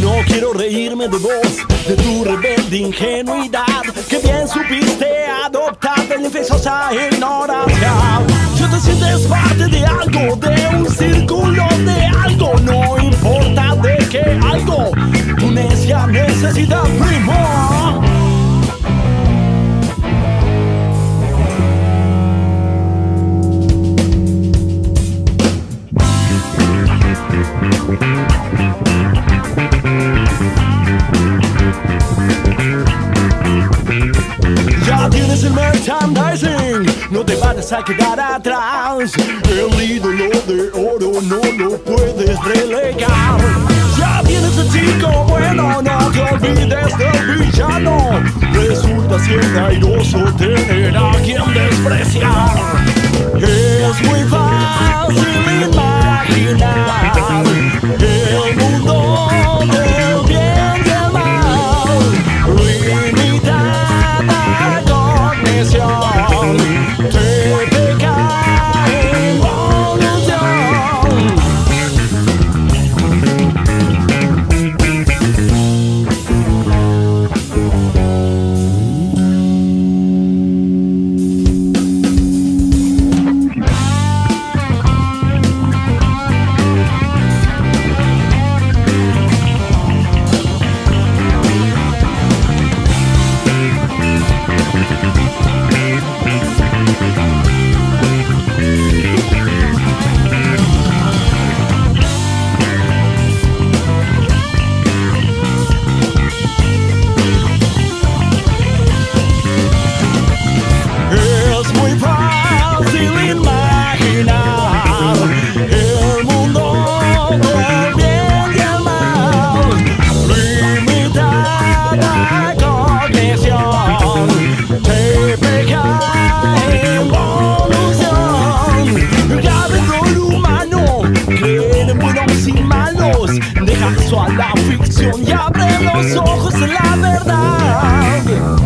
No quiero reírme de vos, de tu rebelde ingenuidad, que bien supiste adoptar de la ignorancia. Si te sientes parte de Ya tienes el merchandising, no te vayas a quedar atrás. El ídolo de oro no lo puedes relegar. Ya tienes el chico bueno, no te olvides del villano. Resulta siempre airoso tener a quien y abre los ojos a la verdad.